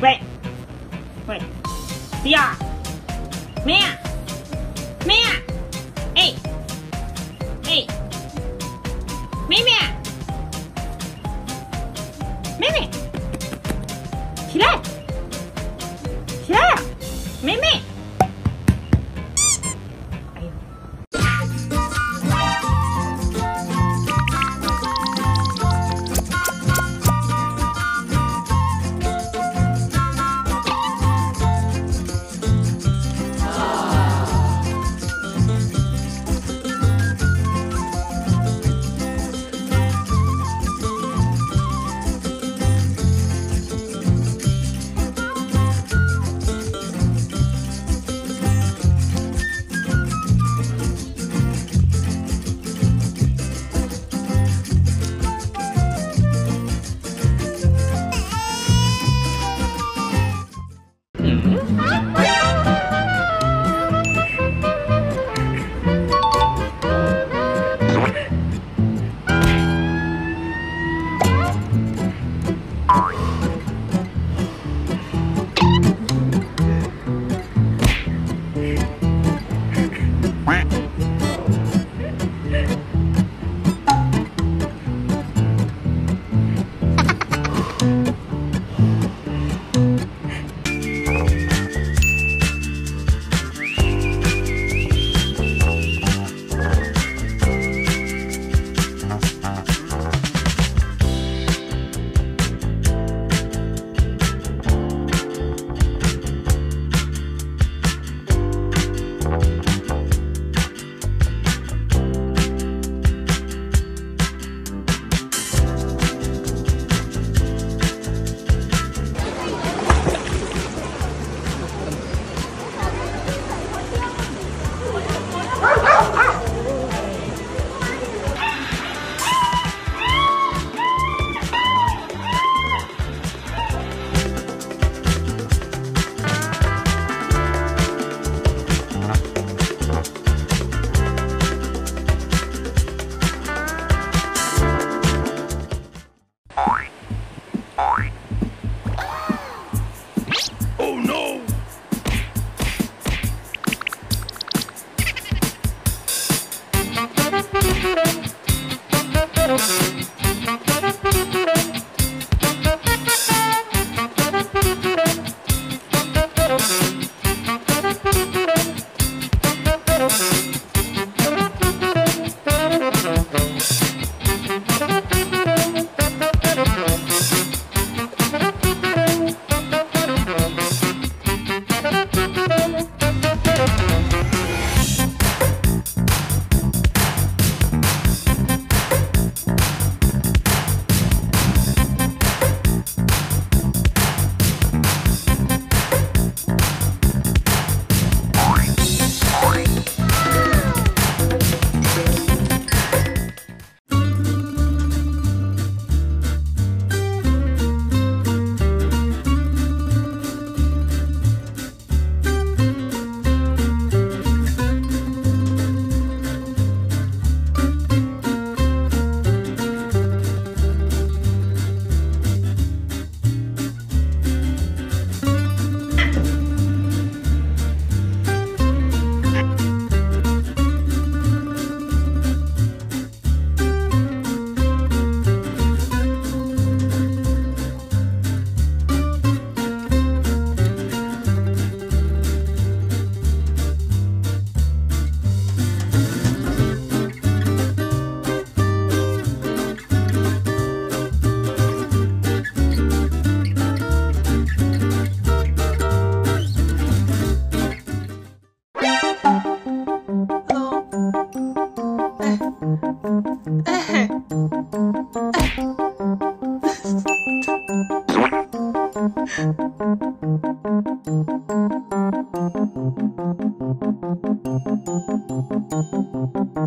喂，喂，喂，弟儿，妹呀，妹呀，哎，哎，妹妹，妹妹，起来，起来呀，妹妹。Mm-hmm.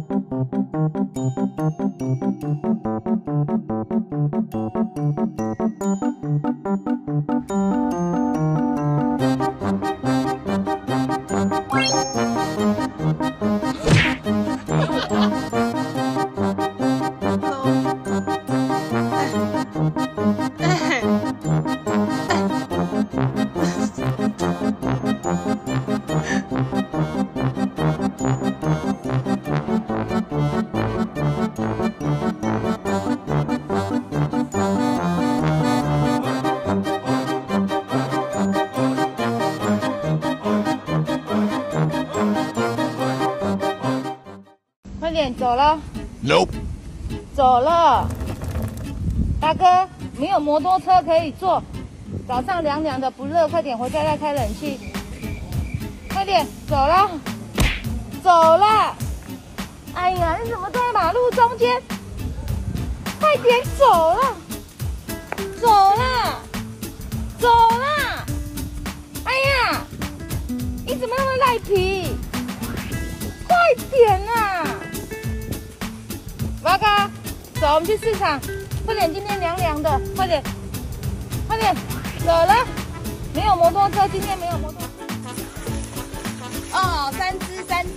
哎走了。Nope. 走了，大哥，没有摩托车可以坐，早上凉凉的不热，快点回家再开冷气。快点，走了，走了。哎呀，你怎么在马路中间？快点走了，走了，走了。哎呀，你怎么那么赖皮？快点呐、八哥，走，我们去市场，快点，今天凉凉的，快点，快点，走了。没有摩托车，今天没有摩托车。哦，三只，三只。